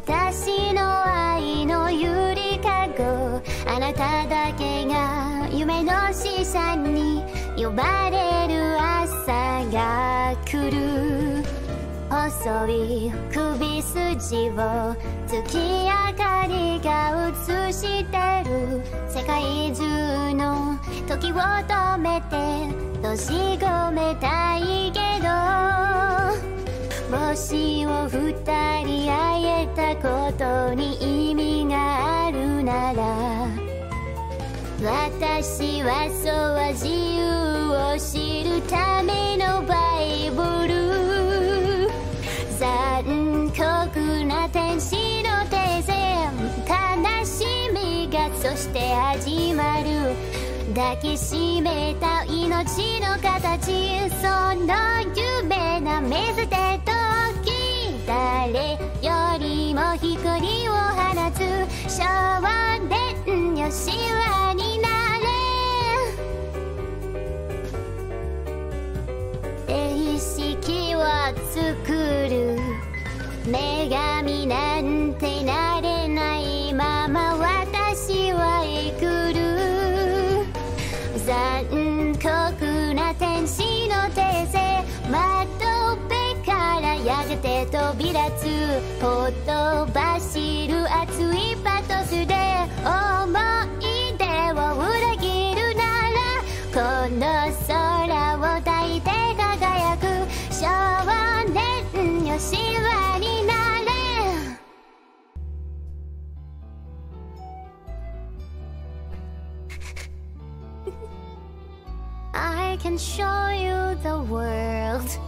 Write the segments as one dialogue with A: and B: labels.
A: 私の愛のゆりかごあなただけが夢の使者に呼ばれる朝が来る。細い首筋を月明かりが映してる。世界中の時を止めて閉じ込めたいけど。もしお二人会えたことに意味があるなら私はそうは自由を知るためのバイブル。残酷な天使の手線悲しみがそして始まる。抱きしめた命の形その夢なめずて誰よりも光を放つ少年よしわになれ意識を作る女神なんて飛び立つほとばしる熱いパトスで思い出を裏切るならこの空を抱いて輝く少年よしわになれ I can show you the world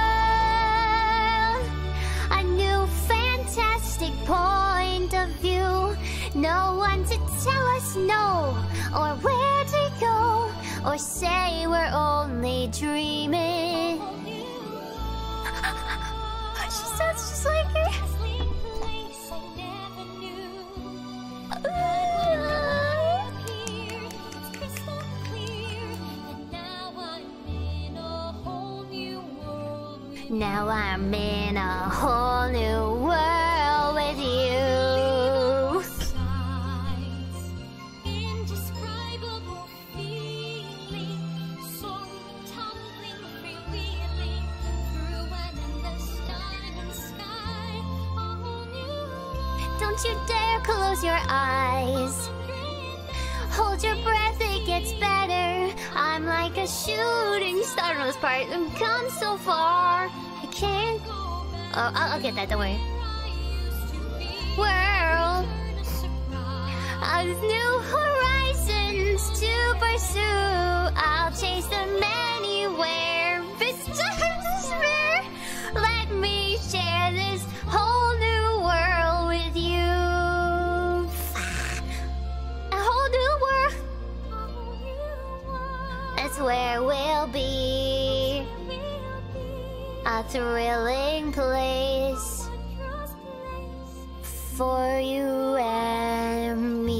A: fantastic point of view. No one to tell us no, or where to go, or say we're only dreaming. she sounds just like her. Now I'm in a whole new world. Hold your breath, it gets better. I'm like a shooting star. This part. I've come so far. I can't. Oh, I'll, I'll get that. Don't worry. World of new horizons to pursue. I'll chase them anywhere. Thrilling place for you and me.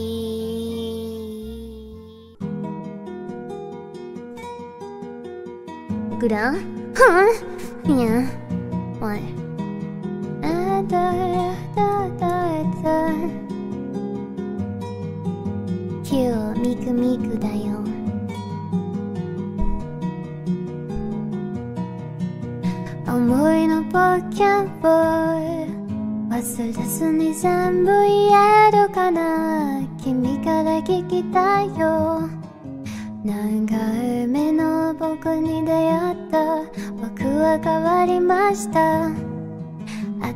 A: Gura? Huh? Yeah. What? Da, da, da, いのポケット忘れずに全部言えるかな。君から聞きたいよ。何回目の僕に出会った僕は変わりました。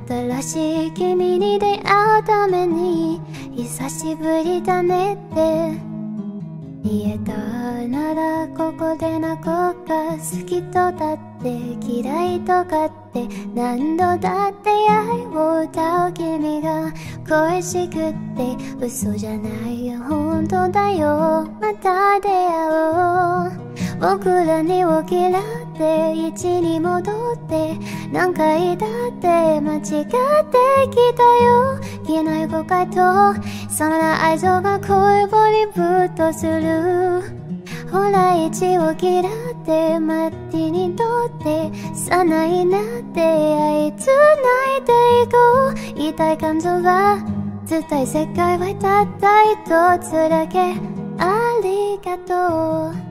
A: 新しい君に出会うために久しぶりだねって。言えたならここで泣こうか。好きとだって嫌いとかって何度だって愛を歌う君が恋しくって嘘じゃないよ。本当だよ。また出会おう。僕らにを嫌って一に戻って何回だって間違ってきたよ。いない誤解とそんな愛情が恋をリブートする。ほら一を嫌ってマッティにとってさないなって愛つないでいこう。言いたい感情は伝え世界はたった一つだけ。ありがとう。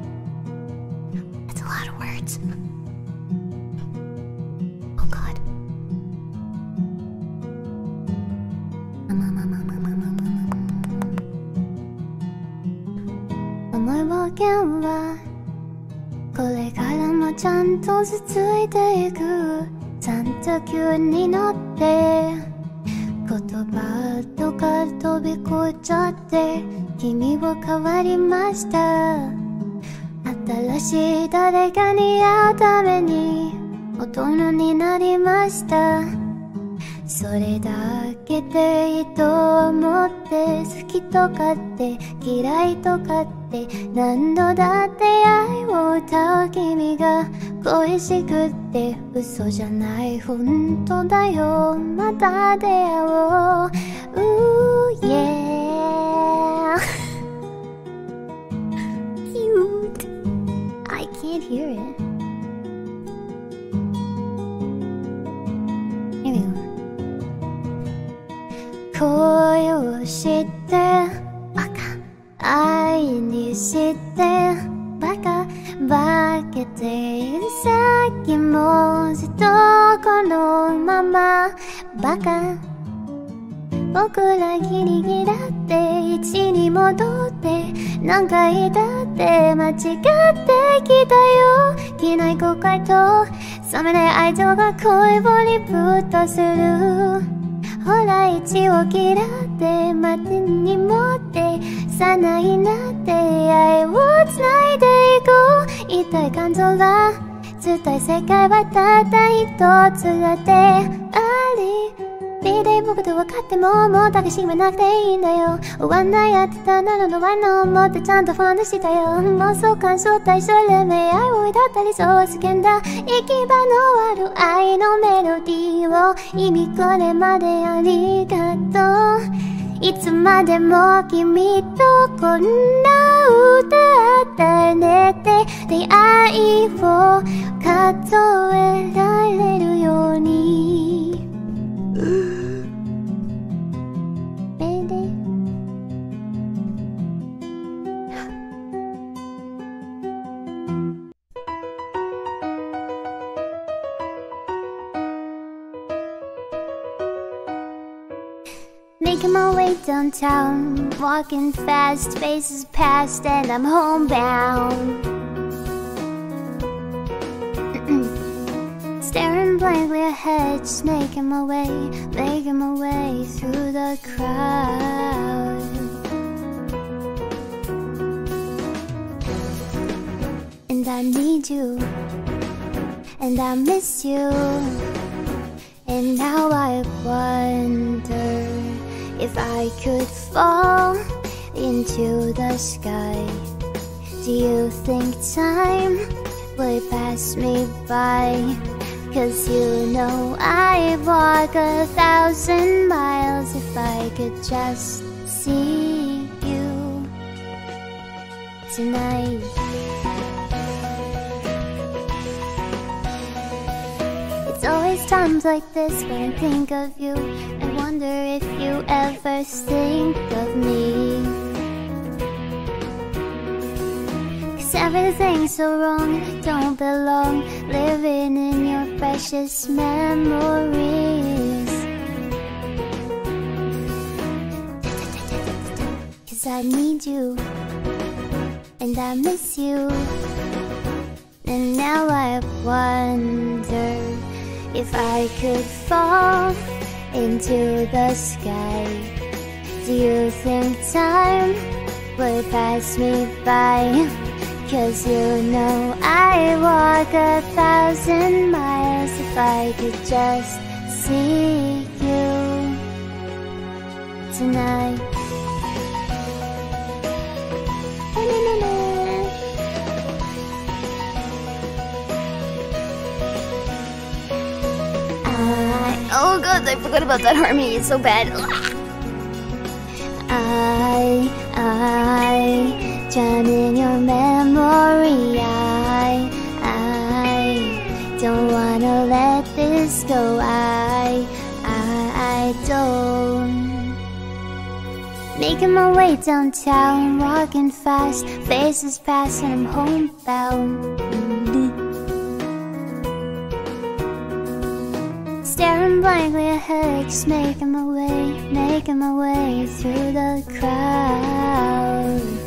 A: 思い冒険はこれからもちゃんと続いていくサンタ急に乗って言葉とか飛び越えちゃって君は変わりました。新しい誰かに会うために大人になりました。それだけでいいと思って好きとかって嫌いとかって何度だって愛を歌う君が恋しくって嘘じゃない本当だよまた出会おう。Ooh, yeah Cute. I can't hear it. 恋をしてバカ愛にしてバカ化けている先もずっとこのままバカ僕らギリギリだって一に戻って何回だって間違ってきたよ。着ない後悔と冷めない愛情が恋をリブートする。ほら一を嫌って待てに持ってさないなって愛をつないでいこう痛い感情は伝え世界はたった一つだってあり見て僕と分かってももう抱きしめなくていいんだよ。終わんないやってたならのワの思ってちゃんとファンでしたよ。妄想感想対象連盟愛を抱ったりそう叫んだ。行き場のある愛のメロディーを意味これまでありがとう。いつまでも君とこんな歌ねて出会いを数えられるように。めで Making my way downtown, walking fast, faces past, and I'm homebound. Blankly ahead, just making my way, making my way through the crowd. And I need you, and I miss you. And now I wonder if I could fall into the sky. Do you think time would pass me by? Cause you know I'd walk a thousand miles if I could just see you tonight. It's always times like this when I think of you. I wonder if you ever think of me. Cause everything's so wrong, don't belong. Living in your precious memories. Cause I need you, and I miss you. And now I wonder if I could fall into the sky. Do you think time would pass me by? Cause you know I walk a thousand miles if I could just see you tonight. I, oh god, I forgot about that harmony. It's so bad. I, I, drown in your memory. I don't wanna let this go. I, I, I don't. Making my way downtown, walking fast, faces pass, and I'm homebound. Mm-hmm. Staring blankly ahead, just making my way, making my way through the crowd.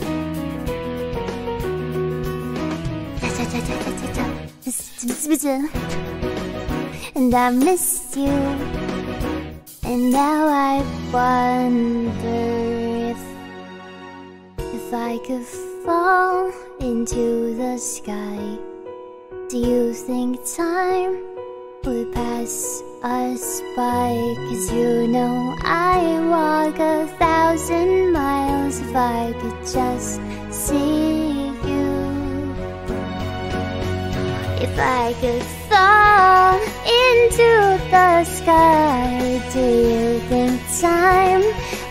A: And I miss you, and now I wonder if if I could fall into the sky. Do you think time would pass us by? Cause you know I walk a thousand miles if I could just see If I could fall into the sky, do you think time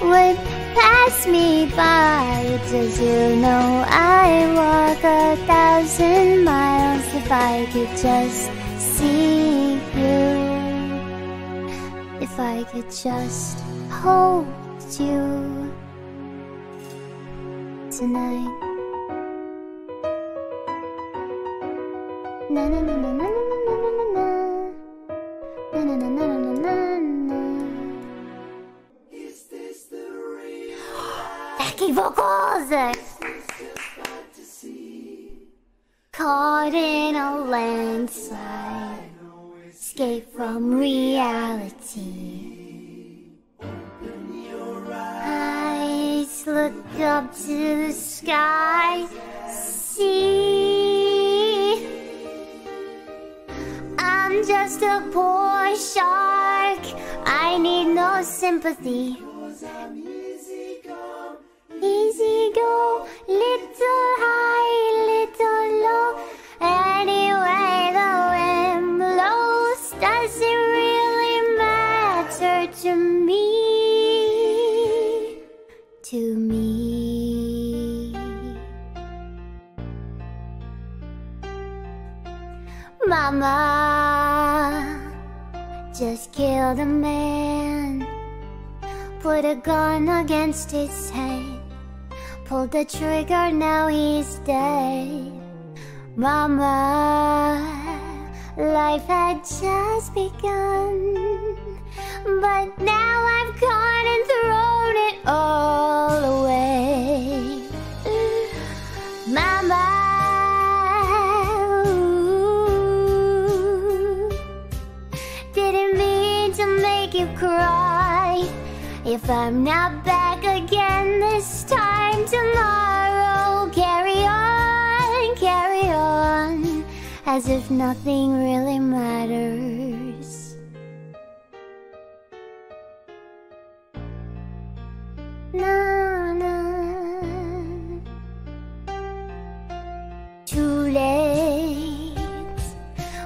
A: would pass me by? Does you know I walk a thousand miles if I could just see you? If I could just hold you tonight. Na na na na na na na na na na na na na na na na Becky vocals! Caught in a landslide, escape from reality. Eyes look up to the sky, see. I'm just a poor shark. I need no sympathy. Easy go, little high, little low. Anyway, the wind blows. Does it really matter to me? To me. Mama just killed a man, put a gun against his head, pulled the trigger, now he's dead. Mama, life had just begun, but now I've gone and thrown it all away. Mama. You cry. If I'm not back again this time tomorrow, carry on, carry on, as if nothing really matters. Na na. Too late,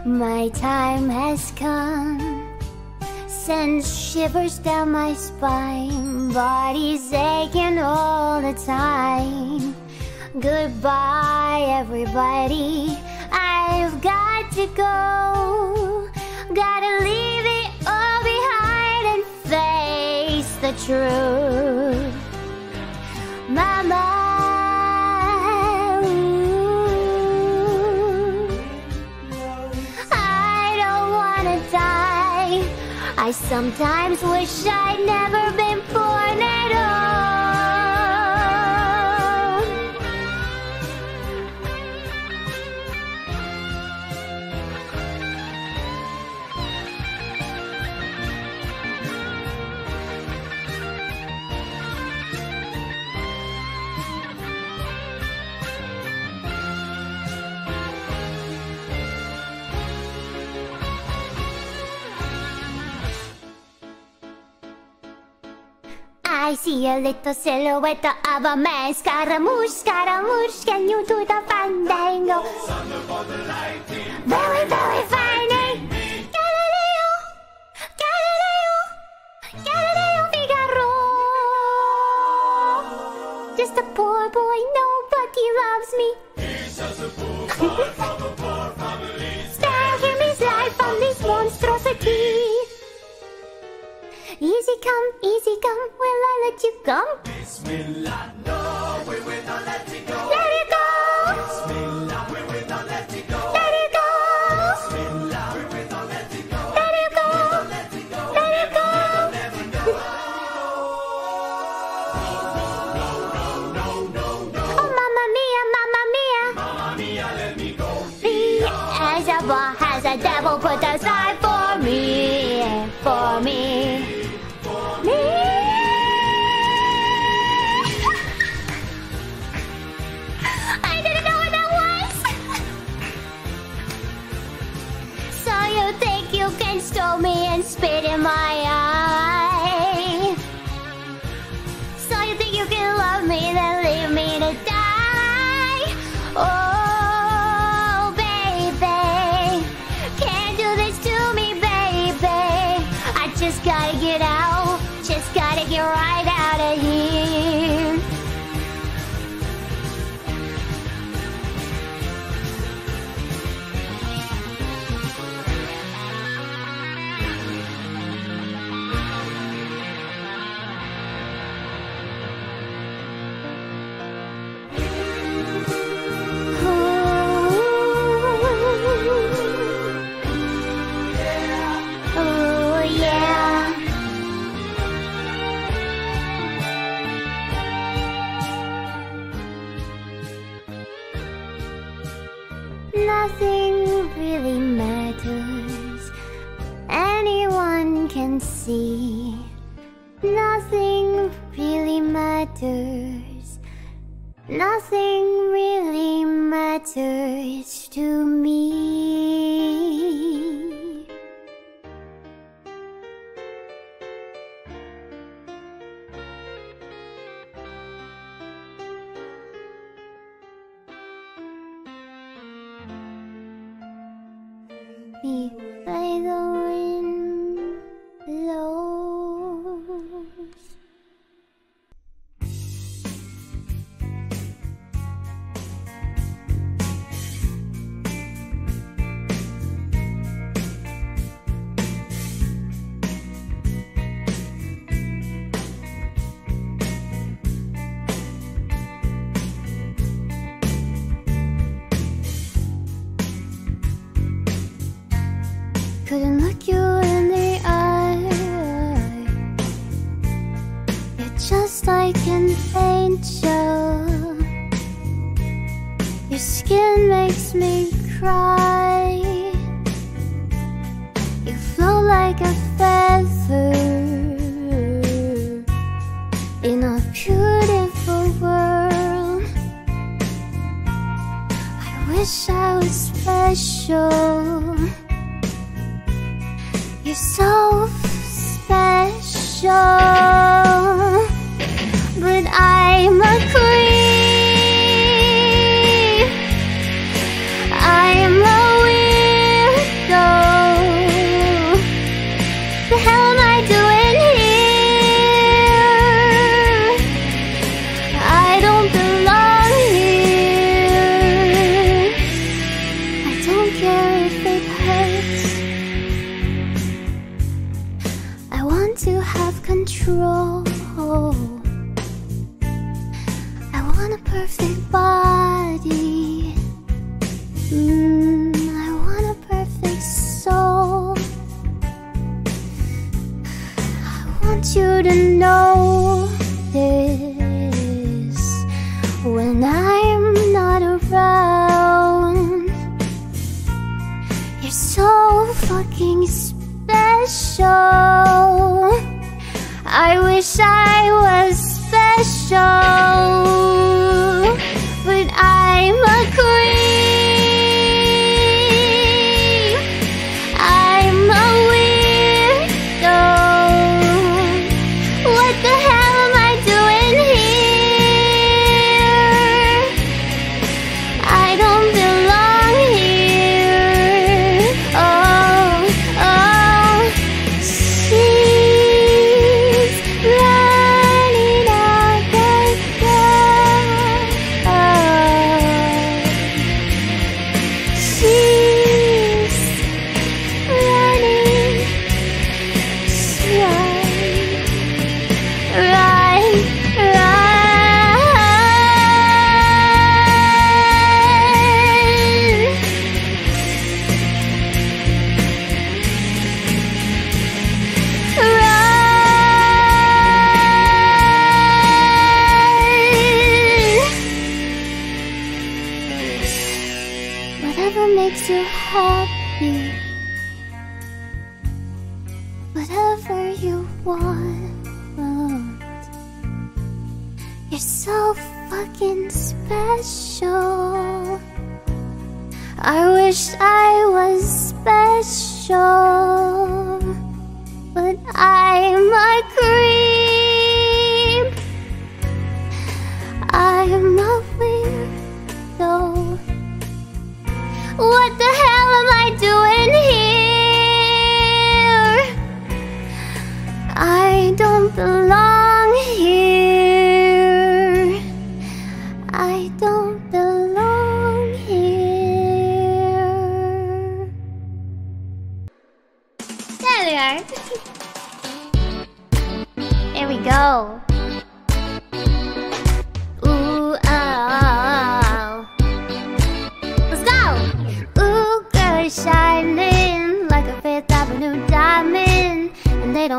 A: my time has come. Sends shivers down my spine, body's aching all the time. Goodbye, everybody. I've got to go. Gotta leave it all behind and face the truth. Mama. I sometimes wish I'd never been born I see a little silhouette of a man. Scaramouche, Scaramouche, can you do the fandango? Very, very eh? Galileo, Galileo, Galileo Figaro. Just a poor boy, nobody loves me. He sells books on poor families. Spare him his life from this monstrosity. Easy come, easy come, will I let you come? Bismillah, no, we will not let you go. Stole me and spit in my eye? So you think you can love me then leave me to die? Special. I wish I was special,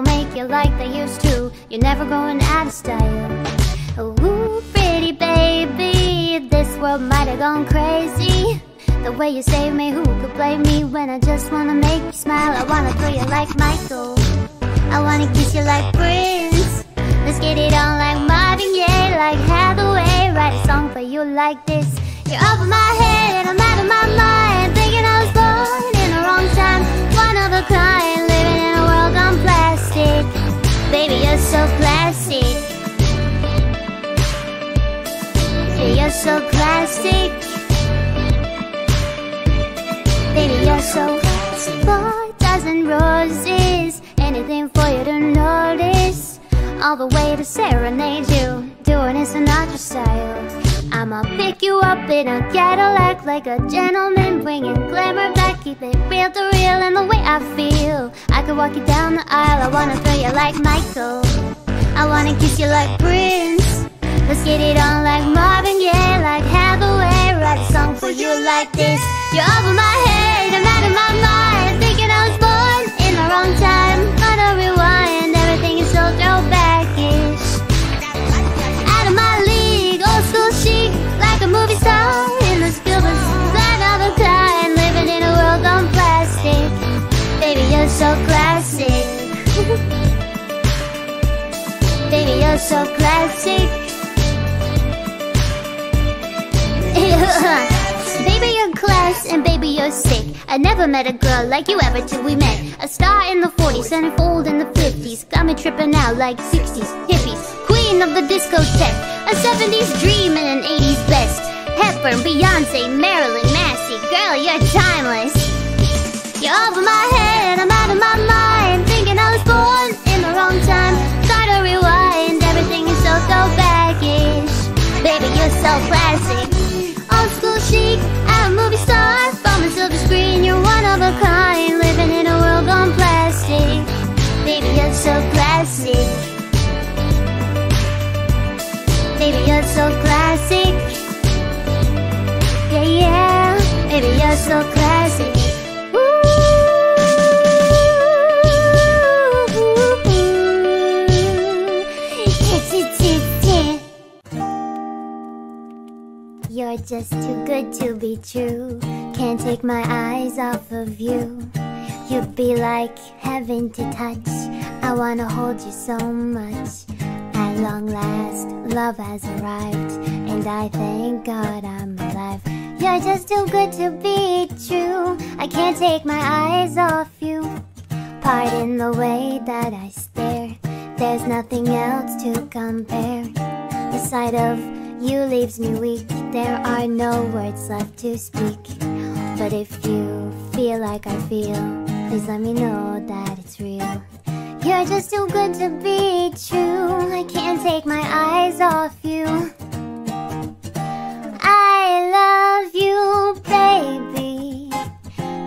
A: And they don't make you like they used to. You're never going out of style. Ooh, pretty baby, this world might have gone crazy. The way you save me, who could blame me when I just wanna make you smile? I wanna throw you like Michael. I wanna kiss you like Prince. Let's get it on like Marvin Gaye, like Hathaway. Write a song for you like this. You're over my head and I'm out of my mind. Thinking I was born in the wrong time. One of a kind, you're so classic. Yeah, you're so classic. Baby, you're so four dozen roses. Anything for you to notice. All the way to serenade you. Doing it Sinatra style. I'ma pick you up in a Cadillac like a gentleman, bringing glamour back, keep it real to real and the way I feel. I could walk you down the aisle, I wanna throw you like Michael. I wanna kiss you like Prince. Let's get it on like Marvin Gaye, like Hathaway. Write a song for you like this. You're over my head, I'm out of my mind. Thinking I was born in the wrong time. so classic. Baby, you're so classic. Baby, you're class and baby, you're sick. I never met a girl like you ever till we met. A star in the 40s and a fold in the 50s Got me tripping out like 60s hippies. Queen of the discotheque A 70s dream and an 80s best. Hepburn, Beyonce, Marilyn, Massey. Girl, you're timeless. You're over my head, I'm out of my mind. Thinking I was born in the wrong time. Gotta rewind, everything is so throwbackish. Baby, you're so classic. Old school chic, I'm a movie star. From a silver screen, you're one of a kind. Living in a world gone plastic. Baby, you're so classic. Baby, you're so classic. Yeah, yeah. Baby, you're so classic. You're just too good to be true. Can't take my eyes off of you. You'd be like heaven to touch. I wanna hold you so much. At long last, love has arrived, and I thank God I'm alive. You're just too good to be true. I can't take my eyes off you. Pardon the way that I stare. There's nothing else to compare. The sight of you leaves me weak. There are no words left to speak. But if you feel like I feel, please let me know that it's real. You're just too good to be true. I can't take my eyes off you. I love you, baby.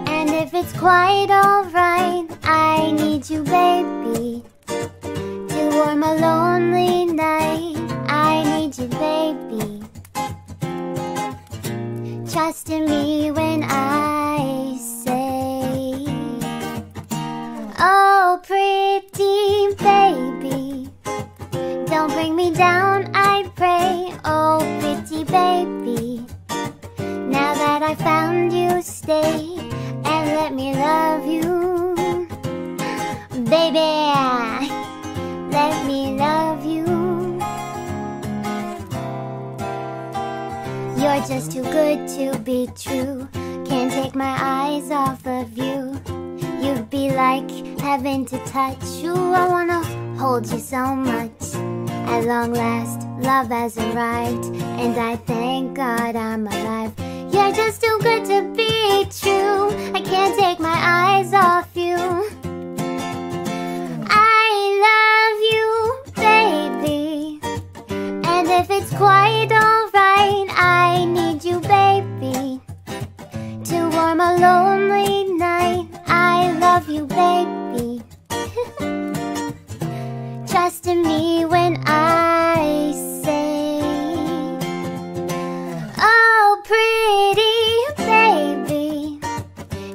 A: And if it's quite alright, I need you, baby. To warm a lonely night, I need you, baby. Trust in me when I say, Oh, pretty baby. Don't bring me down, I pray. Oh, pretty baby. Now that I found you, stay and let me love you. Baby, let me love Just too good to be true. Can't take my eyes off of you. You'd be like heaven to touch. Ooh, I wanna hold you so much. At long last, love has arrived, and I thank God I'm alive. You're just too good to be true. I can't take my eyes off you. I love you, if it's quite alright, I need you, baby. To warm a lonely night, I love you, baby. Trust in me when I say, Oh, pretty baby.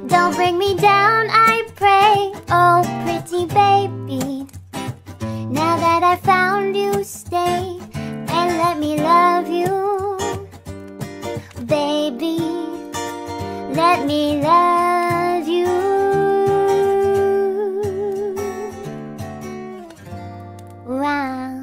A: Don't bring me down, I pray. Oh, pretty baby. Now that I found you, stay let me love you. Baby, let me love you. Wow.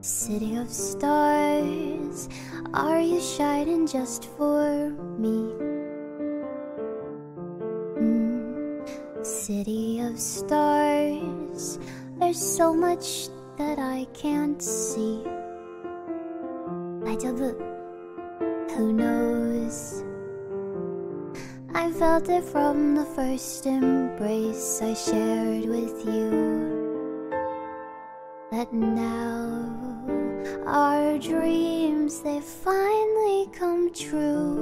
A: City of stars, are you shining just for me? of stars, there's so much that I can't see. 大丈夫 Who knows? I felt it from the first embrace I shared with you. That now our dreams they finally come true.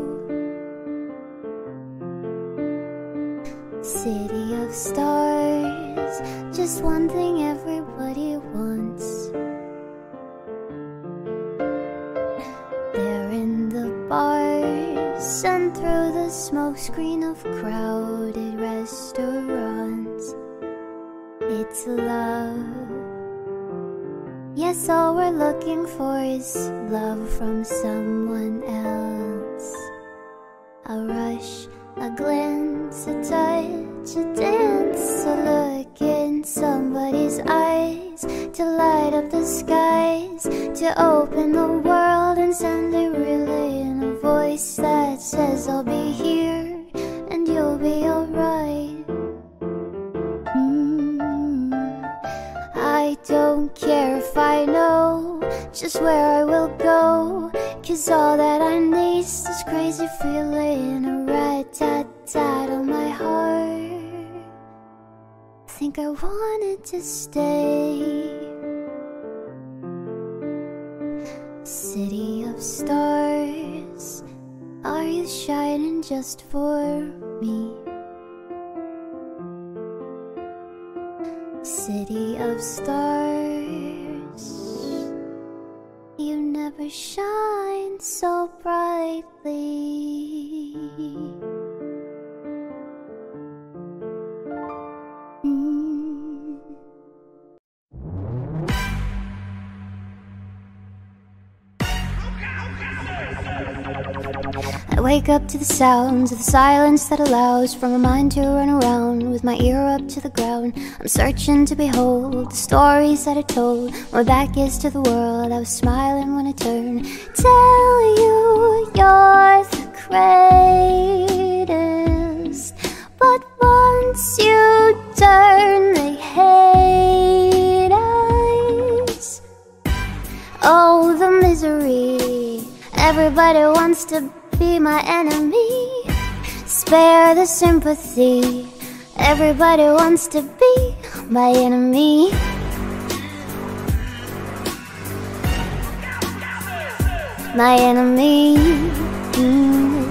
A: Just one thing everybody wants. There in the bars and through the smokescreen of crowded restaurants. It's love. Yes, all we're looking for is love from someone else. A rush, a glance, a touch, a dance, a look skies, to open the world and send a relay in a voice that says, I'll be here and you'll be alright. Mm. I don't care if I know just where I will go. Cause all that I need is this crazy feeling, a rat tat tat on my heart. Think I wanted to stay. Just for me? City of stars, you never shine so brightly. Wake up to the sounds of the silence that allows for my mind to run around with my ear up to the ground. I'm searching to behold the stories that are told. My back is to the world. I was smiling when I turned. Tell you you're the greatest, but once you turn, they hate us. Oh, the misery. Everybody wants to be my enemy. Spare the sympathy. Everybody wants to be my enemy. My enemy. Mm,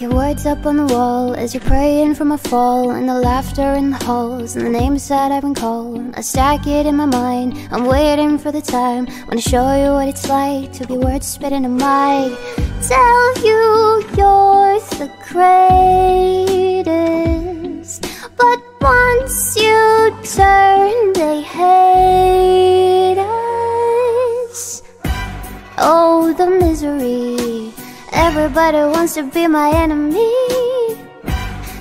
A: Your words up on the wall as you're praying for my fall, and the laughter in the halls, and the names that I've been called. I stack it in my mind. I'm waiting for the time I show you what it's like to be words spit in a mic. Tell you you're the greatest, but once you turn, they hate us. Oh, the misery. Everybody wants to be my enemy.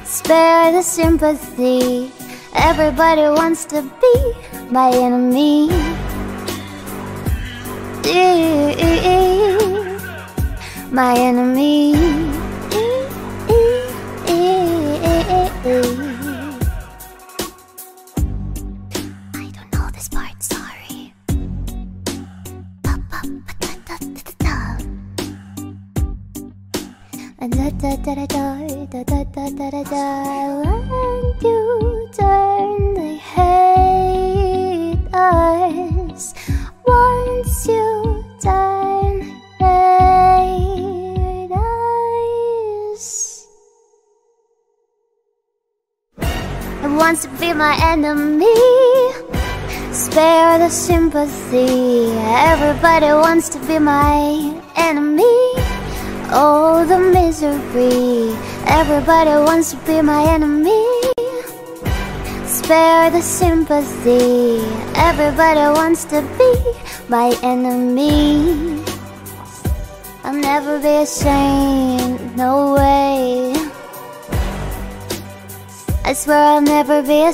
A: Spare the sympathy. Everybody wants to be my enemy. My enemy. Da da da da da da da da da da da When you turn they hate us. Once you turn hate us. And wants to be my enemy. Spare the sympathy. Everybody wants to be my enemy Oh, the misery. Everybody wants to be my enemy. Spare the sympathy. Everybody wants to be my enemy. I'll never be ashamed, no way. I swear I'll never be a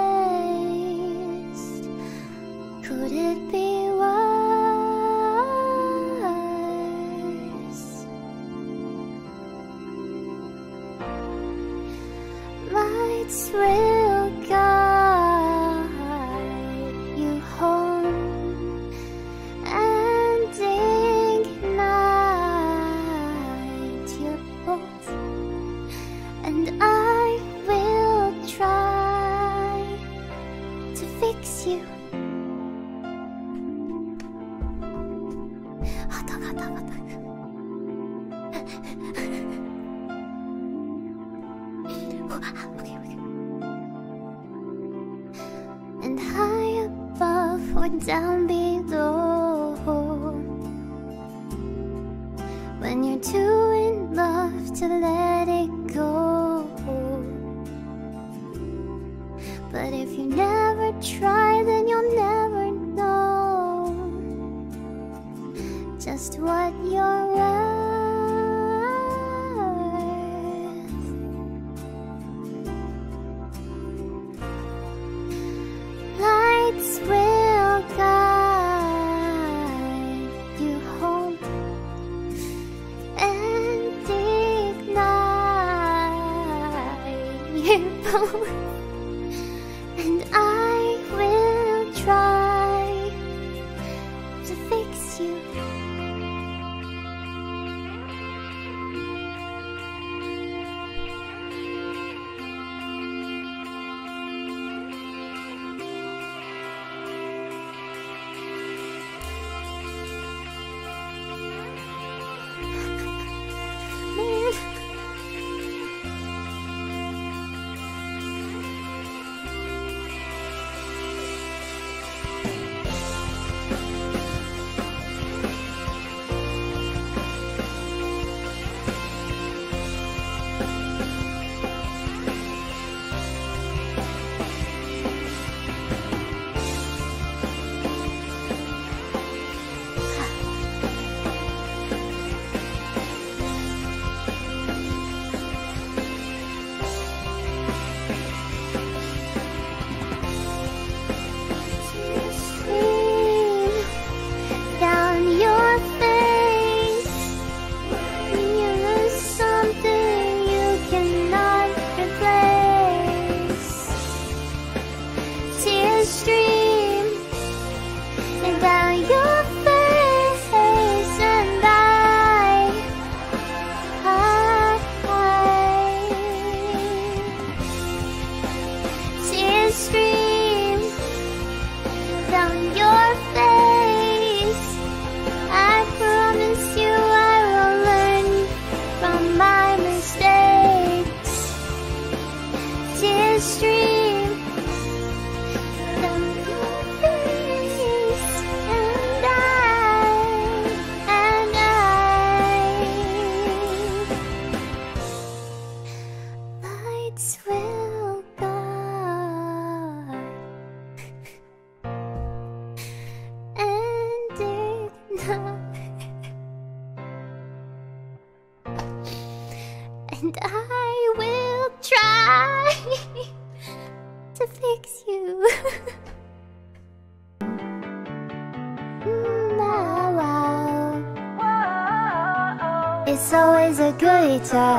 A: Lights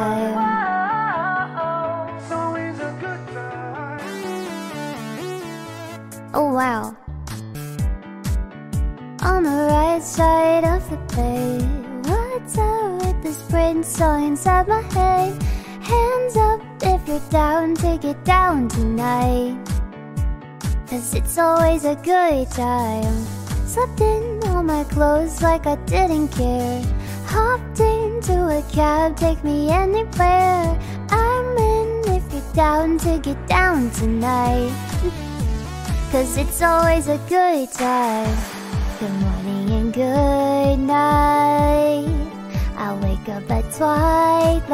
A: time. Oh wow. On the right side of the bed What's up with this brain so inside my head Hands up if you're down to get down tonight Cause it's always a good time Slept in all my clothes like I didn't care Hopped into a cab, take me anywhere. I'm in if you're down to get down tonight. Cause it's always a good time. Good morning and good night. I wake up at twilight.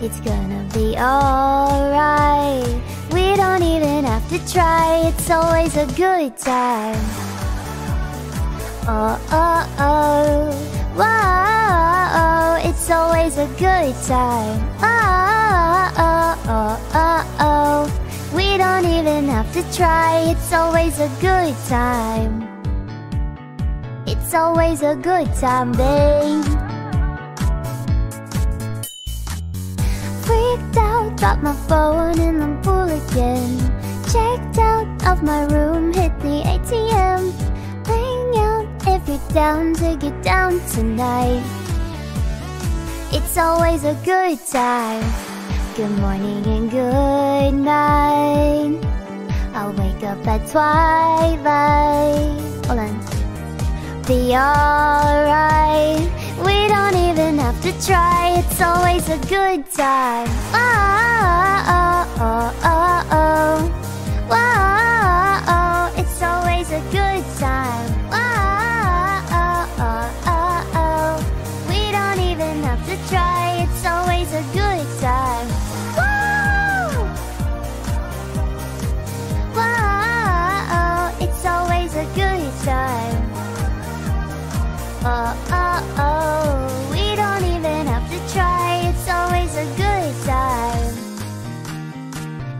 A: It's gonna be alright. We don't even have to try. It's always a good time. Oh, oh, oh Whoa, it's always a good time. Oh, oh, oh, oh, oh. We don't even have to try. It's always a good time. It's always a good time, babe. Freaked out, got my phone in the pool again. Checked out of my room, hit the ATM. Get down to get down tonight. It's always a good time. Good morning and good night. I'll wake up at twilight. Hold on. Be alright. We don't even have to try. It's always a good time. Ah, ah, ah, oh, oh, oh, oh, oh, oh, oh. Whoa.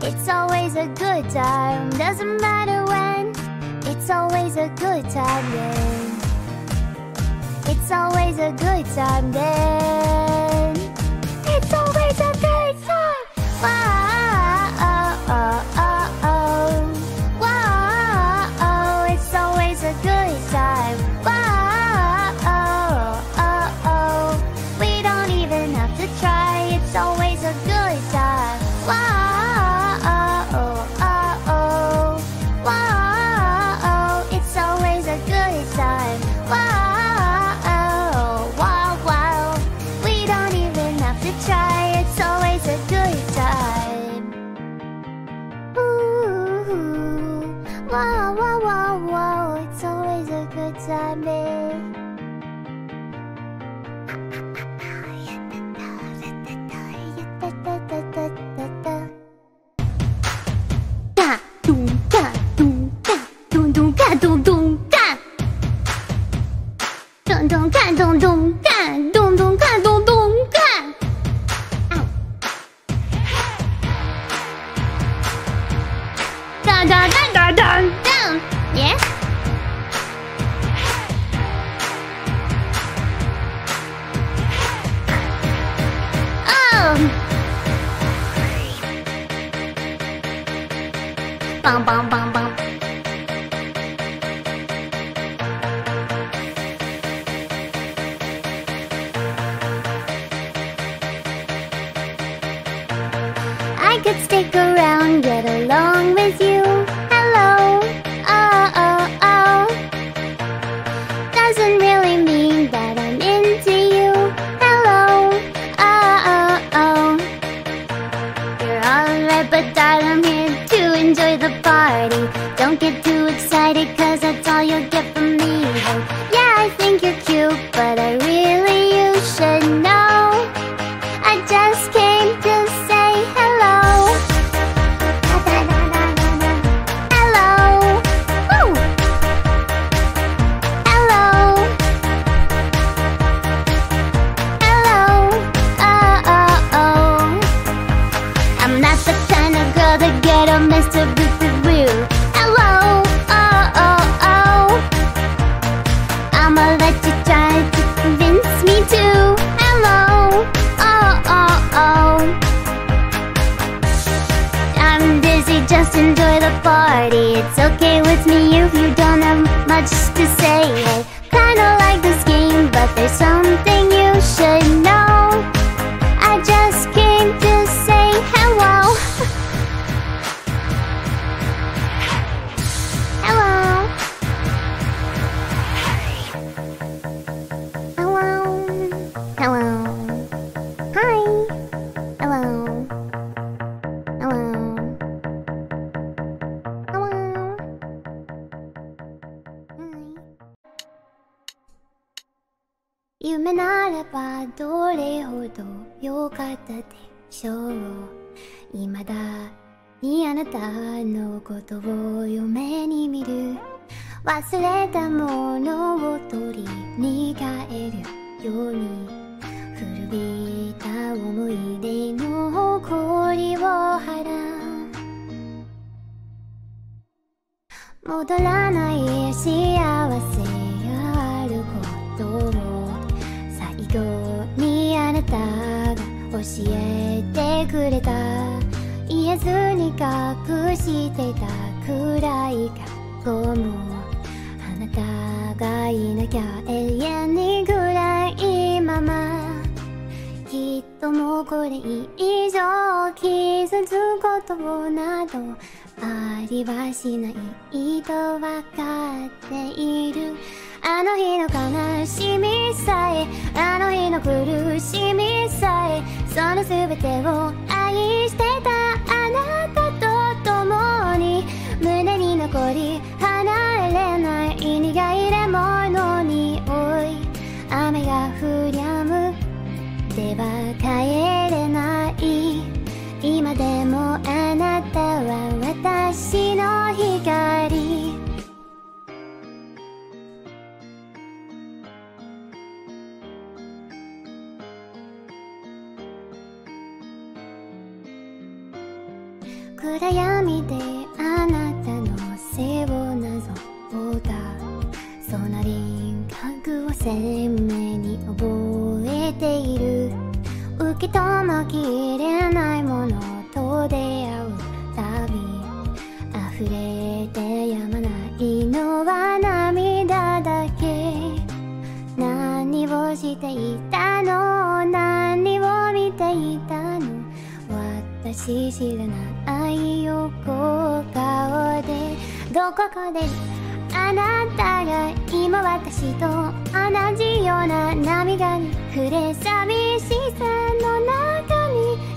A: It's always a good time, doesn't matter when. It's always a good time then. It's always a good time then. It's always a good time. Wow. 咚咚咚咚咚。隠してたくらい過去もあなたがいなきゃ永遠にぐらいままきっともうこれ以上傷つくことなどありはしないとわかっているあの日の悲しみさえあの日の苦しみさえその全てを愛してたあなた。胸に残り離れない苦いレモンの匂い。雨が降りゃむでは帰れない。今でもあなたは私の光。暗闇で鮮明に覚えている。受け止まきれないものと出会うたび溢れてやまないのは涙だけ。何をしていたの？何を見ていたの？私知らない横顔で。どこかであなたが今私と同じような涙に触れ寂しさの中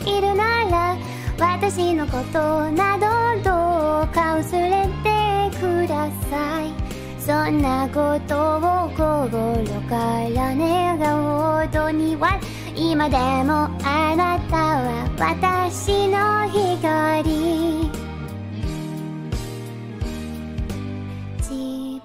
A: にいるなら私のことなどどうか忘れてくださいそんなことを心から願うほどには今でもあなたは私の光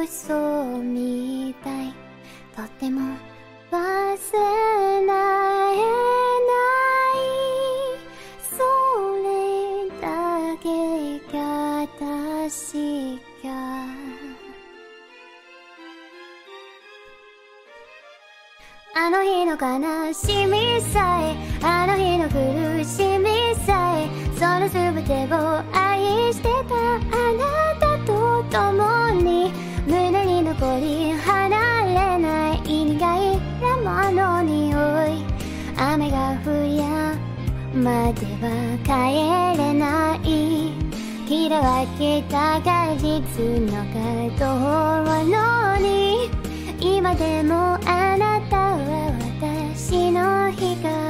A: 最寄り恋をしていたようみたい。とても忘れられない。それだけが確か。あの日の悲しみさえあの日の苦しみさえその全てを愛してたあなたと共に離れない苦いレモンの匂い。雨が降りゃまでは帰れない。嫌われた果実の道路に。今でもあなたは私の光。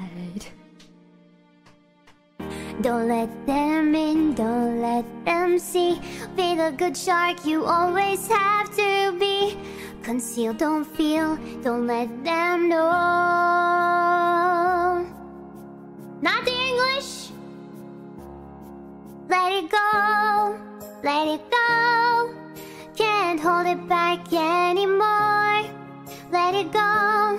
A: don't let them in, don't let them see. Be the good shark you always have to be. Conceal, don't feel, don't let them know. Not the English. Let it go, let it go. Can't hold it back anymore. Let it go,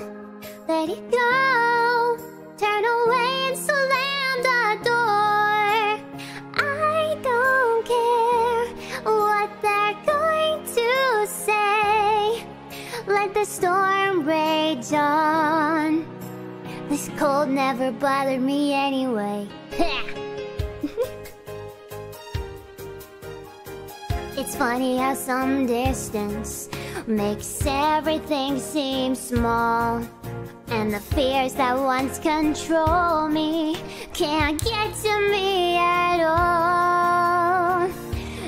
A: let it go. Turn away and slam the door. Let the storm rage on. This cold never bothered me anyway. it's funny how some distance makes everything seem small. And the fears that once control me can't get to me at all.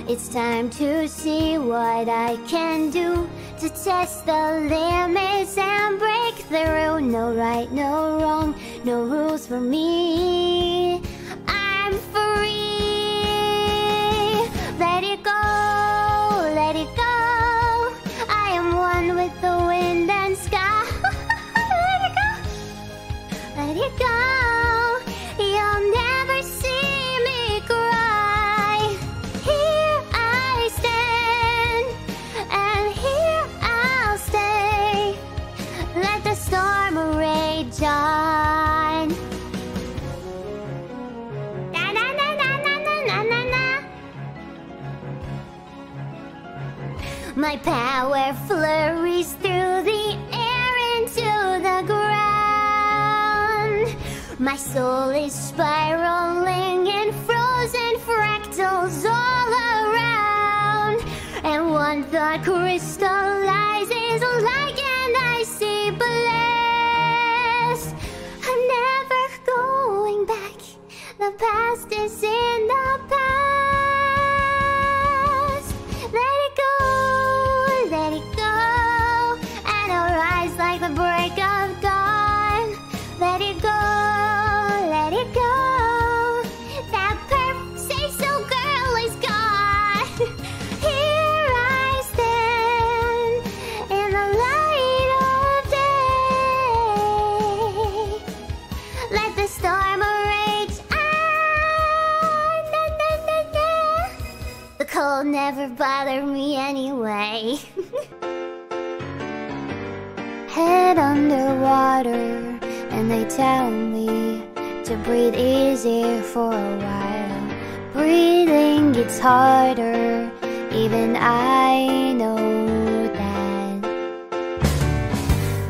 A: It's time to see what I can do to test the limits and break through. No right, no wrong, no rules for me. Power flurries through the air into the ground. My soul is spiraling in frozen fractals all around. And one thought crystallizes never bothered me anyway. Head underwater, and they tell me to breathe easier for a while. Breathing gets harder, even I know that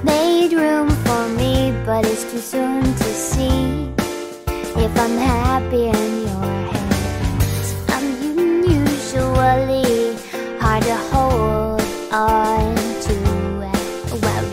A: made room for me, but it's too soon to see if I'm happy hard to hold on to. Well,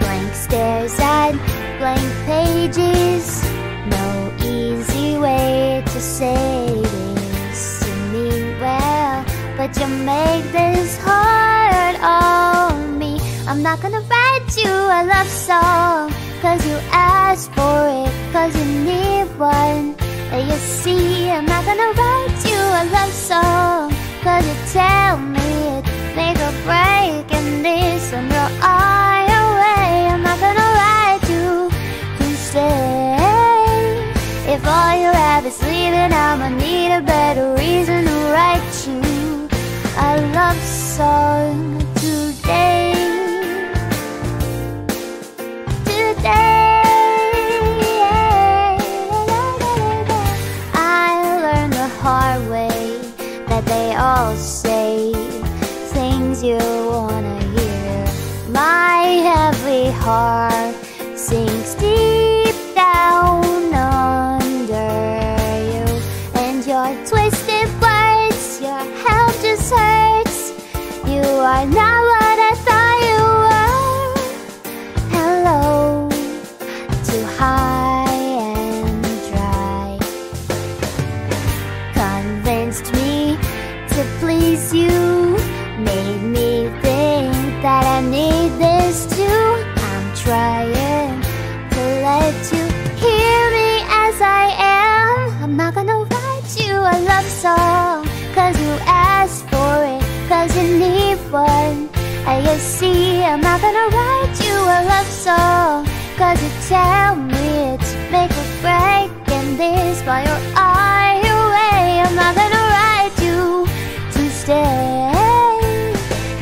A: blank stares at blank pages. No easy way to say this. You mean well, but you make this hard on me. I'm not gonna write you a love song, cause you asked for it, cause you need one. And you see, I'm not gonna write you a love song, cause you tell me it make or break, and this on your eye away. I'm not gonna write you to stay. If all you have is leaving, I'ma need a better reason to write you a love song. Today, things you wanna hear. My heavy heart sinks deep down under you, and your twisted words, your help just hurts. You are not song, cause you tell me it's make or break, and this by your eye away. I'm not gonna write you to stay.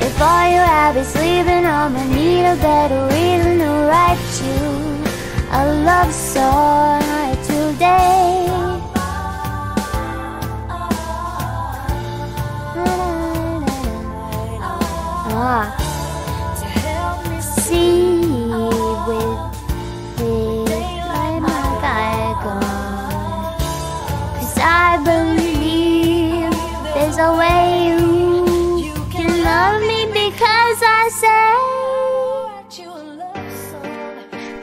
A: If all you have is leaving, I'ma need a better reason to write you a love song today.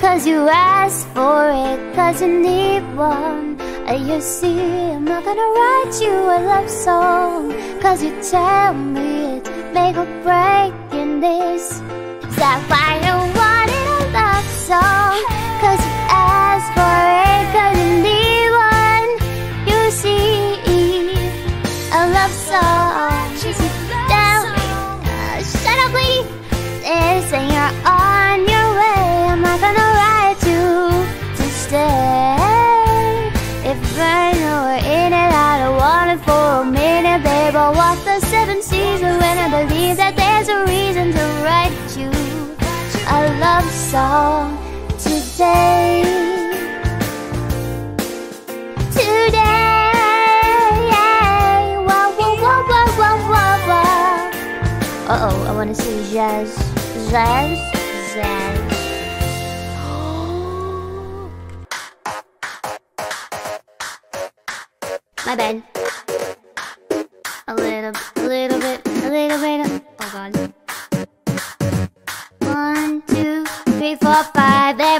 A: Cause you asked for it, cause you need one. You see, I'm not gonna write you a love song. Cause you tell me it's make or break in this. Sapphire wanted a love song. Cause you asked for it, cause you need one. You see, a love song. She's down. Uh, shut up, lady. This and you're on song today. Today, whoa, whoa, whoa, whoa, whoa, whoa, whoa. Uh oh, I wanna see jazz. Jazz? Jazz. My bad.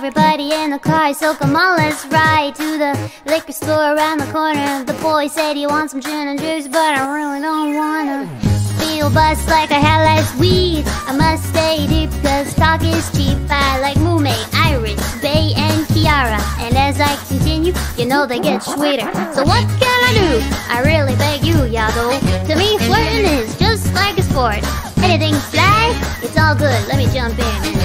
A: Everybody in the car, so come on, let's ride to the liquor store around the corner. The boy said he wants some gin and juice, but I really don't wanna feel bust like I had last week. I must stay deep, cause talk is cheap. I like Mumei, IRyS, Bae, and Kiara. And as I continue, you know they get sweeter. So what can I do? I really beg you, Yago. To me, flirting is just like a sport. Anything fly, it's all good. Let me jump in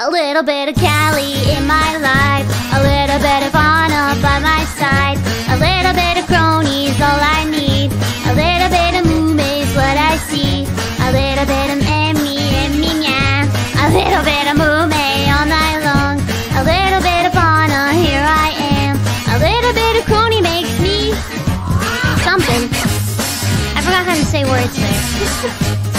A: A little bit of Calli in my life, a little bit of Ina by my side, a little bit of Kronii's, all I need. A little bit of is what I see, a little bit of Emmy, Emmy, yeah. A little bit of Mumei all night long, a little bit of Ina, here I am. A little bit of Kronii makes me something. I forgot how to say words there.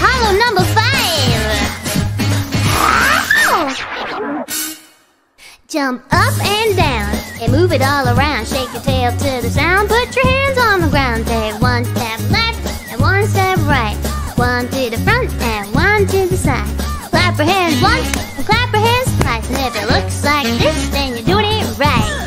A: Hollow number five. Jump up and down and move it all around. Shake your tail to the sound. Put your hands on the ground. Take one step left and one step right. One to the front and one to the side. Clap your hands once and clap your hands twice. And if it looks like this, then you're doing it right.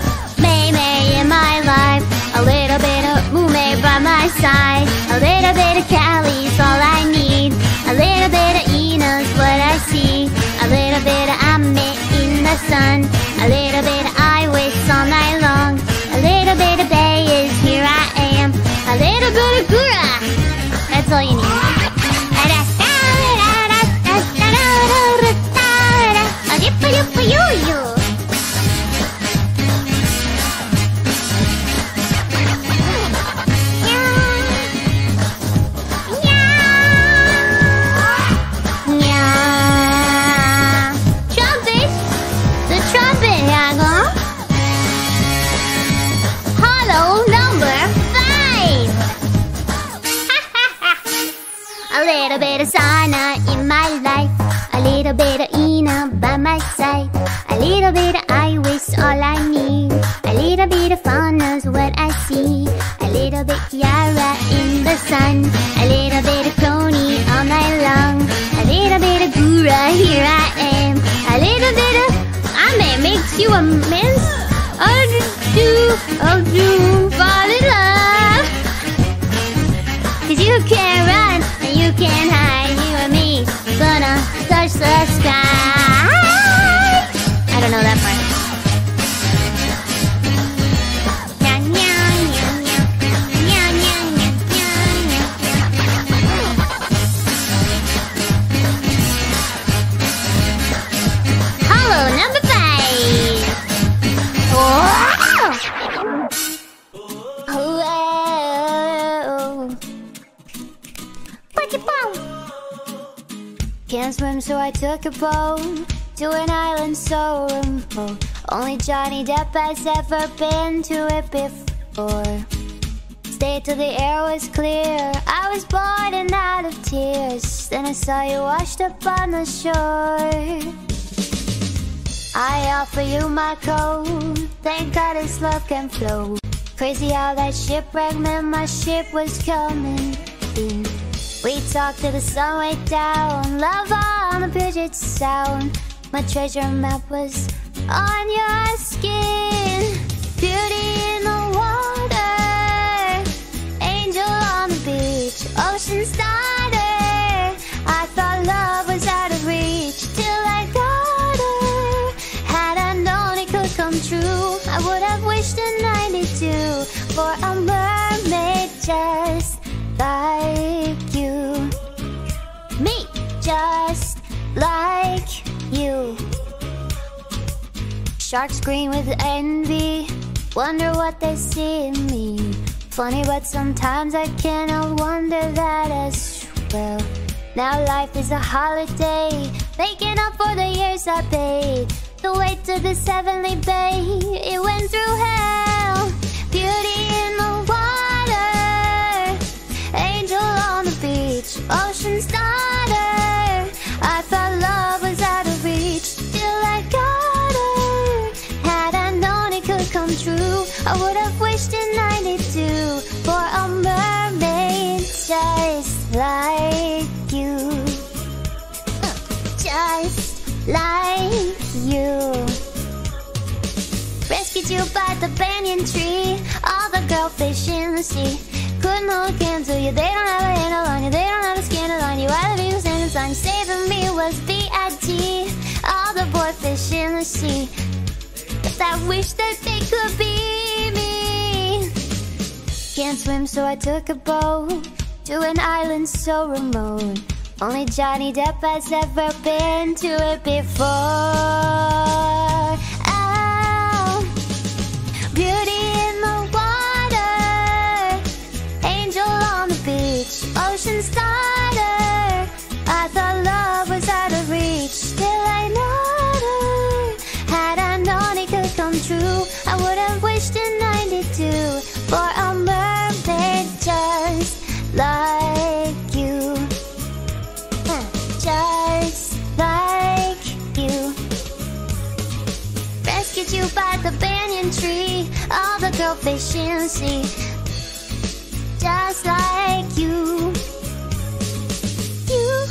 A: Has ever been to it before. Stayed till the air was clear. I was born and out of tears. Then I saw you washed up on the shore. I offer you my coat. Thank God this love can flow. Crazy how that shipwreck meant my ship was coming in. We talked till the sun went down. Love on the Puget Sound. My treasure map was on your skin. Beauty in the water. Angel on the beach. Ocean starter. I thought love was out of reach till I got her. Had I known it could come true, I would have wished in 92 for a mermaid just like you. Me, just Sharks green with envy. Wonder what they see in me. Funny, but sometimes I cannot wonder that as well. Now life is a holiday, making up for the years I paid. The way to this heavenly bay, the banyan tree. All the girlfish in the sea. Couldn't hold hands to you. They don't have a handle on you. They don't have a scandal on you. I love you, sentence on you. Saving me was B.I.G. All the boyfish in the sea. I wish that they could be me. Can't swim, so I took a boat to an island so remote. Only Johnny Depp has ever been to it before. self-sufficiency Just like you. You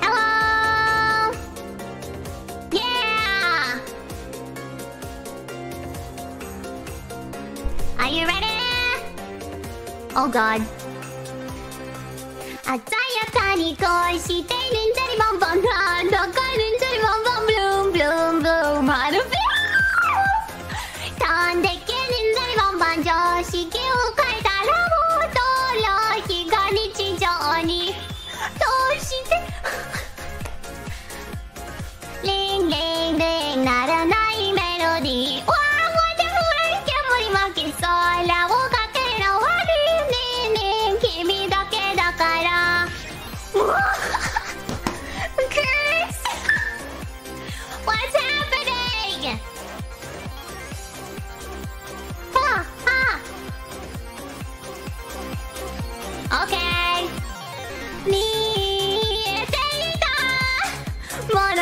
A: Hello? Yeah. Are you ready? Oh god. 鮮やかに恋してるんじゃりボンボンボンどこいるんじゃりボンボンブルンブルンブルンまるで番常識を変え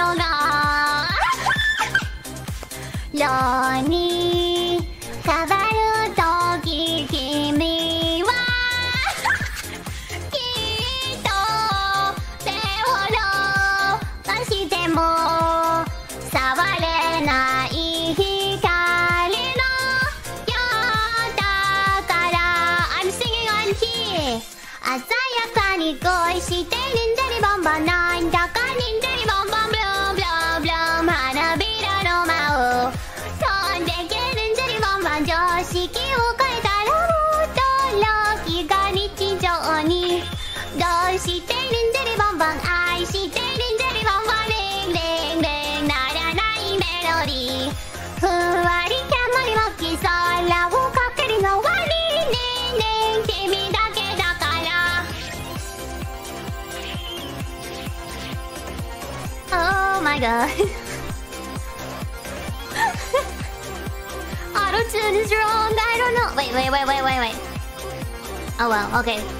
A: no, Oh Auto tune is wrong I don't know Wait wait wait wait wait wait. Oh well okay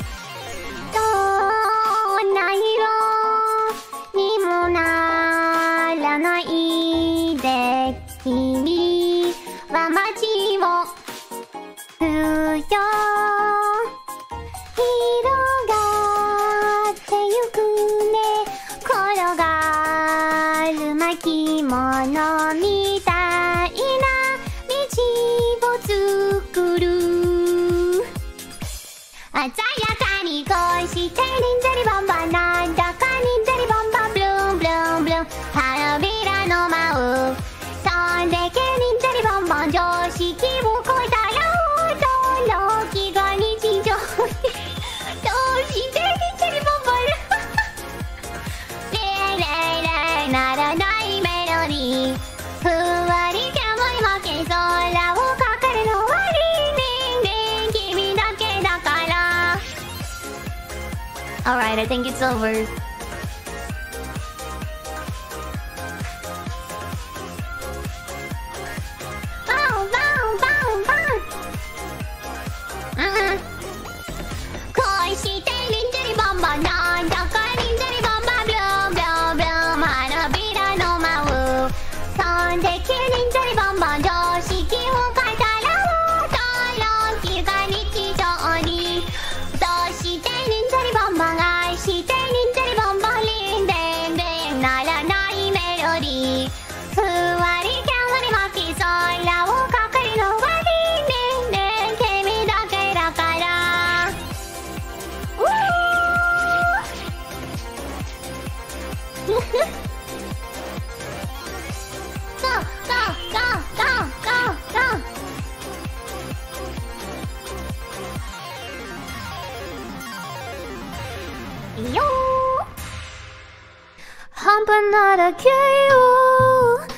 A: Alright,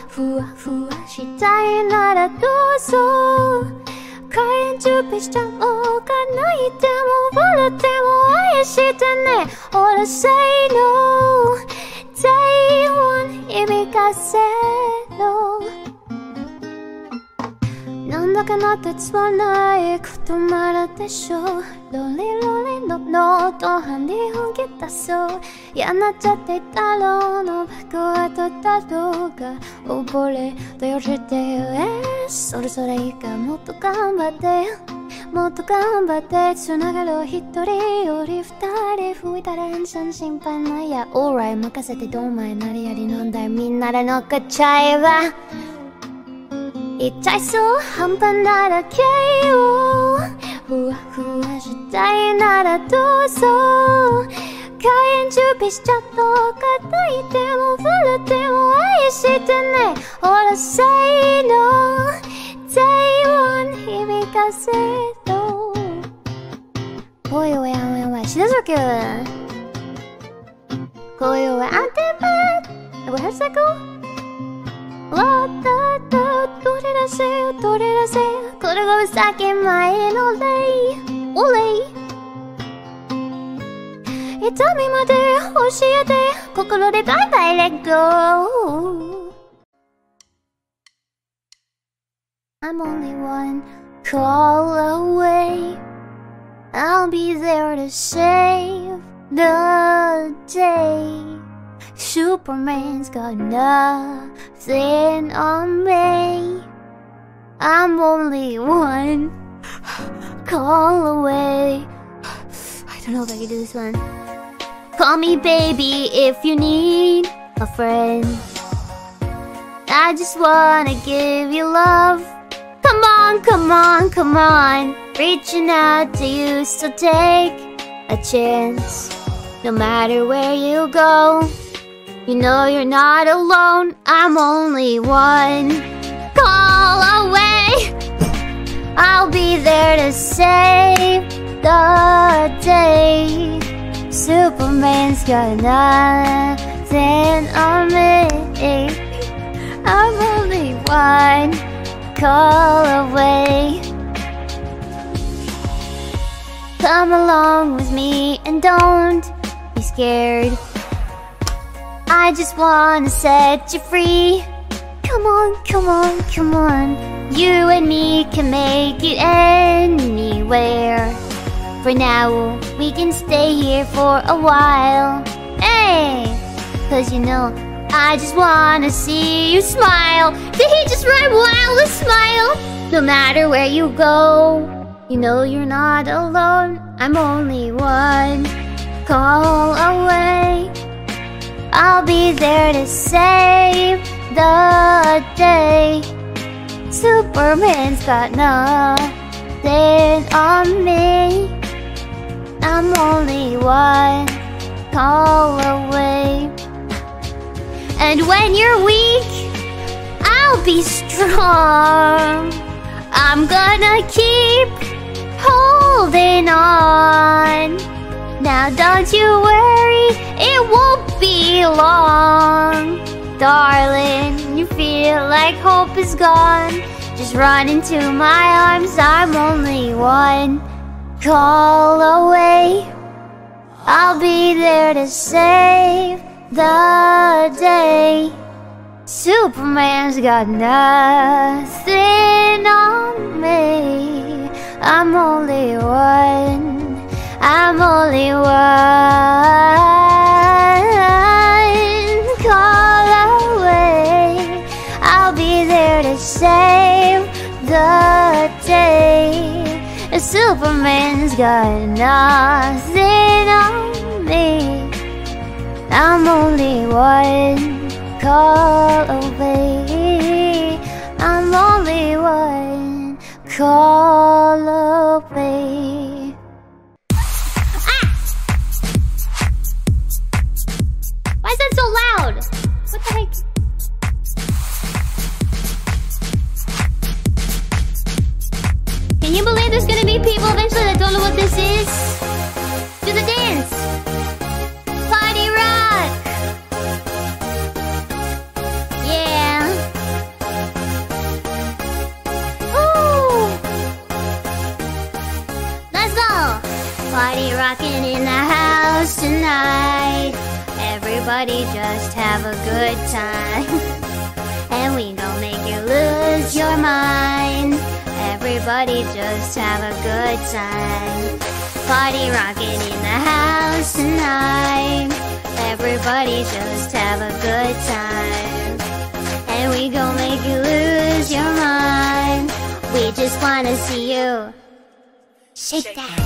A: ふわふわしたいならどうぞ。開演準備しちゃおうか泣いても笑っても愛してね。All I say no Day one 響かせろなんだかなってつまないこともあるでしょう。ロリロリのノートハンディ本気出そう嫌なっちゃっていたろうのバカはどうだろうが溺れとよしてえそれそれいいかもっと頑張ってもっと頑張ってつながる一人より二人吹いたらんさん心配ないや Alright 任せてどんまいなりやりなんだいみんなで乗っかっちゃえば一体そう半端なだけをふわふわしたいならどうぞ開演準備しちゃったか泣いても笑っても愛してね All I say no Day one 響かせろおいおいおいおいシダジョキューおいおいアンテンパー We have cycle わったった取り出せよ取り出せこれが先前のレイお礼痛みまで教えて心でバイバイレッゴー I'm only one call away I'll be there to save the day Superman's got nothing on me. I'm only one call away. I don't know if I can do this one. Call me baby if you need a friend. I just wanna give you love. Come on, come on, come on. Reaching out to you, so take a chance. No matter where you go. You know you're not alone, I'm only one call away. I'll be there to save the day. Superman's got nothing on me. I'm only one call away. Come along with me and don't be scared. I just wanna set you free. Come on, come on, come on. You and me can make it anywhere. For now, we can stay here for a while. Hey! Cause you know, I just wanna see you smile. Did he just rhyme wild with smile? No matter where you go, you know you're not alone. I'm only one call away. I'll be there to save the day. Superman's got nothing on me. I'm only one call away. And when you're weak, I'll be strong. I'm gonna keep holding on. Now don't you worry, it won't be long. Darling, you feel like hope is gone. Just run into my arms, I'm only one call away. I'll be there to save the day. Superman's got nothing on me. I'm only one. I'm only one call away. I'll be there to save the day. Superman's got nothing on me. I'm only one call away. I'm only one call away. So loud? What the heck? Can you believe there's gonna be people eventually that don't know what this is? Everybody just have a good time. Party rocking in the house tonight. Everybody just have a good time. And we gon' make you lose your mind. We just wanna see you shake that.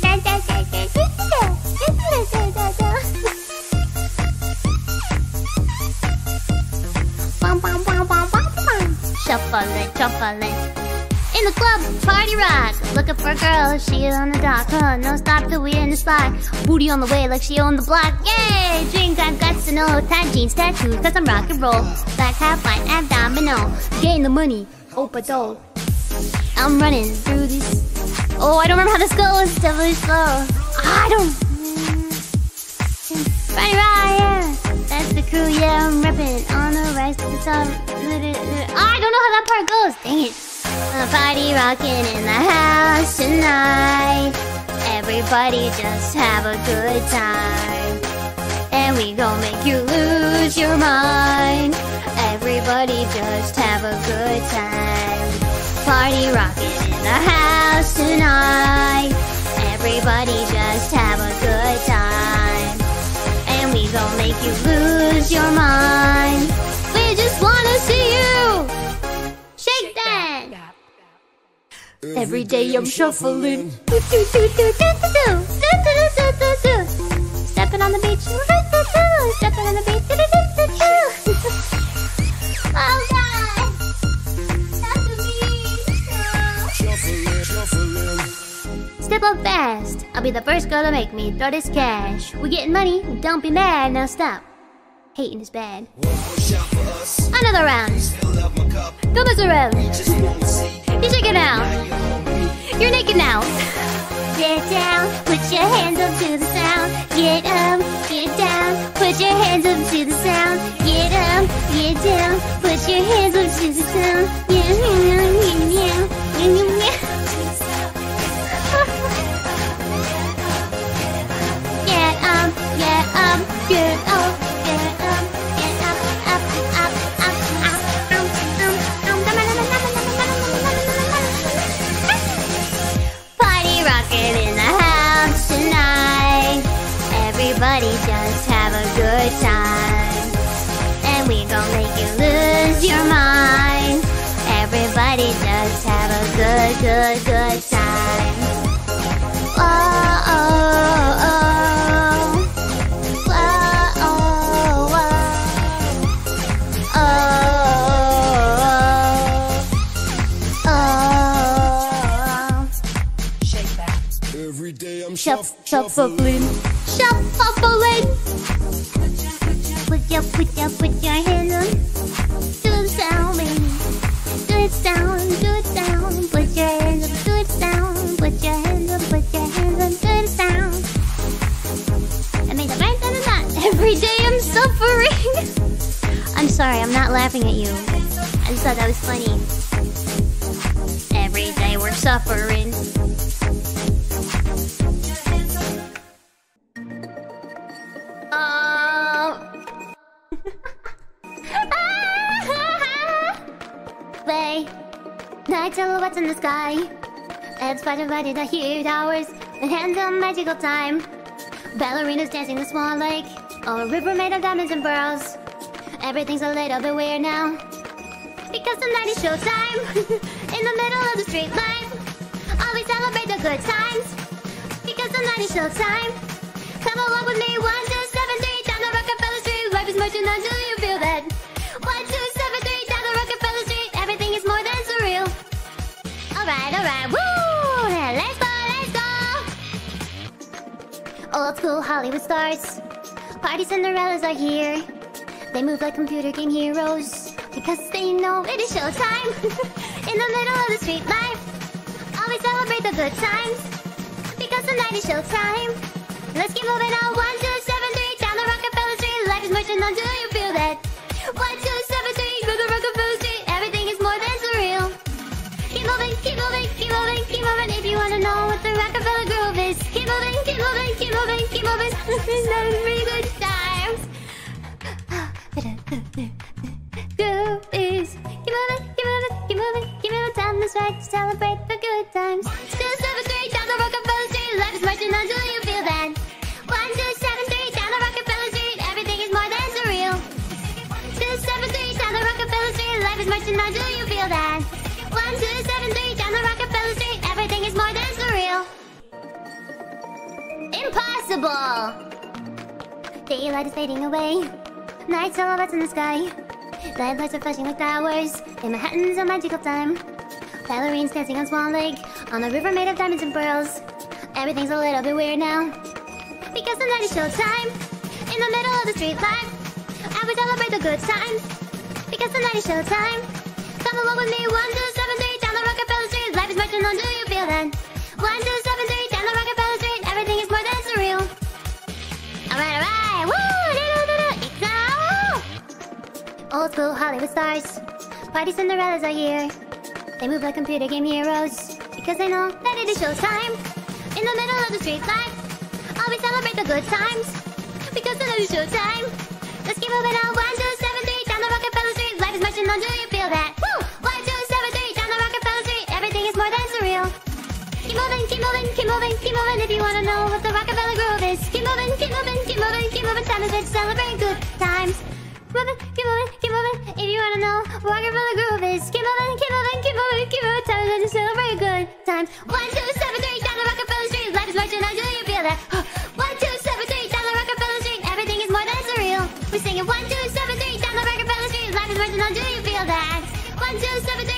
A: Da, da, da, da, da, da, da, da, da, bum. Shuffling, shuffling. In the club, party rock. Looking for a girl, she on the dock. Huh, no stop till we in the spot. Booty on the way like she owned the block. Yay! Drink, got guts to know. Tight jeans, tattoos, cause I'm rock and roll. Black half white, abdominal. Gain the money, opa I'm running through these. Oh, I don't remember how this goes. It's definitely slow. I don't. Right, right, yeah. The crew, yeah. I'm reppin' on the rise to the top. I don't know how that part goes. Dang it. A party rocking in the house tonight. Everybody just have a good time. And we gon' make you lose your mind. Everybody just have a good time. Party rocking in the house tonight. Everybody just have a good time. They'll make you lose your mind. We just wanna see you shake that. Every day I'm shuffling. Stepping on the beach. Stepping on the beach. Well done. Shuffling, shuffling. Step up fast. I'll be the first girl to make me throw this cash. We're getting money. Don't be mad. Now stop. Hating is bad. Another round. Don't mess around. You shake it out. You're naked now. Get down, put your hands up to the sound. Get up, get down, put your hands up to the sound. Get up, get down, put your hands up to the sound. Yeah, good time. And we gon' make you lose your mind. Everybody just have a good, good, good time. Oh, oh, oh. Whoa, oh, whoa. Oh, oh.
B: Shake that.
C: Every day I'm
A: Shuff,
C: shuff,
A: shuffling, shuffling. Put your, put your, put your hands on. Do the sound, baby. Do it sound, do it sound. Put your hands up, do it sound. Put your hands up, put your hands up, do it sound. I made it right then and. Every day I'm suffering. I'm sorry, I'm not laughing at you. I just thought that was funny. Every day we're suffering. In the sky. Fighting by the huge towers. And hands on magical time. Ballerinas dancing in a small lake. A river made of diamonds and pearls. Everything's a little bit weird now. Because tonight is showtime. in the middle of the street light. Always celebrate the good times. Because tonight is showtime. Come along with me, one, two, seven, three, down the Rockefeller Street. Life is marching on, you feel that? Alright, alright, woo! Let's go, let's go! Old school Hollywood stars. Party Cinderellas are here. They move like computer game heroes. Because they know it is showtime. In the middle of the street life. Always celebrate the good times. Because tonight is showtime. Let's keep moving on. One, two, keep moving, keep moving, keep moving. is really good times. Groove is keep moving, keep moving, keep moving, keep moving. Time is right to celebrate the good times. Two, seven, three, down the Rockefeller Street. Life is marching on. Do you feel that? One, two, seven, three, down the Rockefeller Street. Everything is more than surreal. Two, seven, three, down the Rockefeller Street. Life is marching on. Do you feel that? Daylight is fading away. Night silhouettes in the sky. Night lights are flashing like towers. In Manhattan's a magical time. Ballerines dancing on Swan Lake. On a river made of diamonds and pearls. Everything's a little bit weird now. Because the night is showtime. In the middle of the street light. I will celebrate the good times. Because the night is showtime. Come along with me. One, two, seven, three, down the Rockefeller Street. Life is marching on. Do you feel that? One, two, seven, Old school Hollywood stars. Party Cinderellas are here. They move like computer game heroes. Because they know that it is showtime. In the middle of the street light. Always celebrate the good times. Because it is showtime. Let's keep moving on. One, two, seven, three, down the Rockefeller Street. Life is marching on. Do you feel that? Woo! One, two, seven, three, down the Rockefeller Street. Everything is more than surreal. Keep moving, keep moving, keep moving, keep moving if you wanna know what the Rockefeller groove is. Keep moving, keep moving, keep moving, keep moving. Time is to celebrate good times. Moving, keep moving, keep moving. If you wanna know what Rockefeller groove is, keep moving, keep moving, keep moving, keep moving. Time to celebrate good times. One, two, seven, three, down the Rockefeller Street. Life is marching on. Do you feel that? One, two, seven, three, down the Rockefeller Street. Everything is more than surreal. We're singing one, two, seven, three, down the Rockefeller Street. Life is marching on. Do you feel that? One, two, seven, three,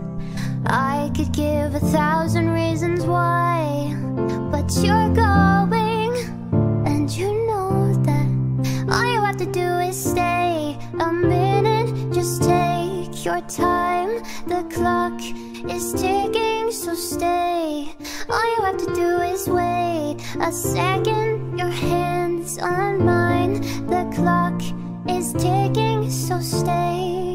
A: I could give a thousand reasons why, but you're going, and you know that all you have to do is stay a minute. just take your time. The clock is ticking, so stay. All you have to do is wait a second. Your hands on mine. The clock is ticking, so stay.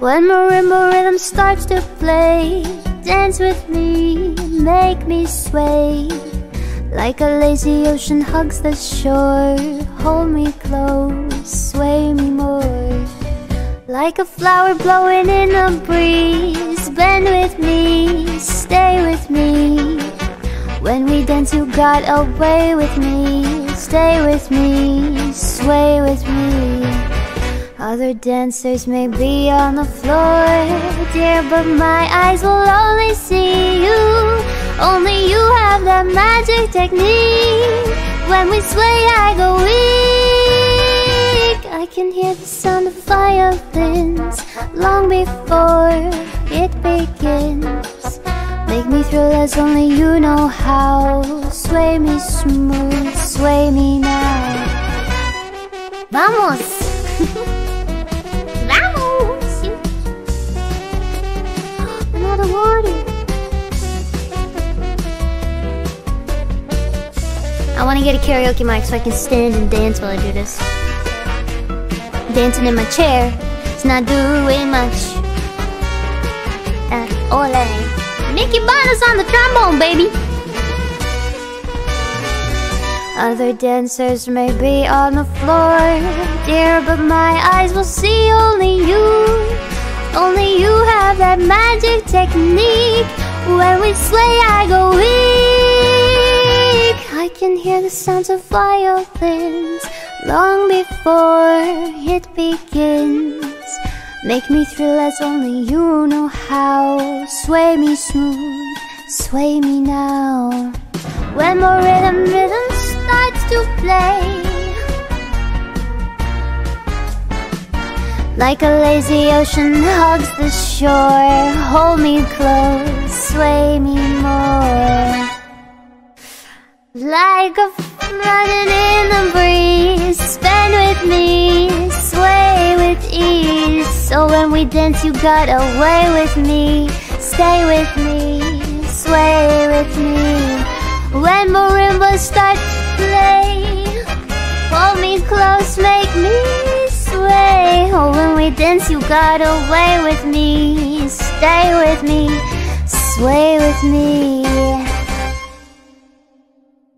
A: When marimba rhythm starts to play, dance with me, make me sway. Like a lazy ocean hugs the shore, hold me close, sway me more. Like a flower blowing in a breeze, bend with me, stay with me. When we dance, you got away with me, stay with me, sway with me. Other dancers may be on the floor, dear, but my eyes will only see you. Only you have that magic technique. When we sway, I go weak. I can hear the sound of violins long before it begins. Make me thrill as only you know how. Sway me smooth, sway me now.
B: Vamos.
A: Of water.
B: I want to get a karaoke mic so I can stand and dance while I do this. Dancing in my chair is not doing much. Ole. Bonus on the trombone, baby.
A: Other dancers may be on the floor, dear, but my eyes will see only you. Only you have that magic technique. When we sway, I go weak. I can hear the sounds of violins long before it begins. Make me thrill as only you know how. Sway me smooth, sway me now. When more rhythm, rhythm starts to play. Like a lazy ocean hugs the shore. Hold me close, sway me more. Like a
B: Running in the breeze, spin with me, sway with ease. So when we dance, you got away with me, stay with me, sway with me. When marimba start to play, hold me close, make me Oh, when we dance, you got away with me, stay with me, sway with me.